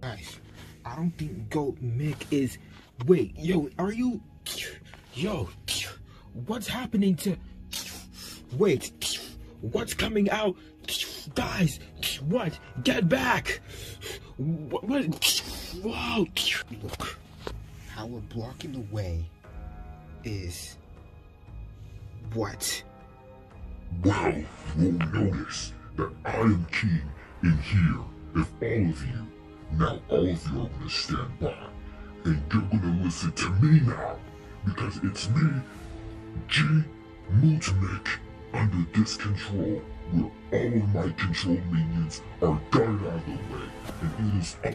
Guys, I don't think Goat Mick is. Wait, yo, are you? Yo, what's happening to? Wait, what's coming out? Guys, what? Get back! What? what? Wow! Look, how we're blocking the way is what? Well, you'll notice that I am king in here if all of you, now all of you are gonna stand by. And you're gonna listen to me now. Because it's me, G. Multimec, under this control, where all of my control minions are guarded out of the way. And it is up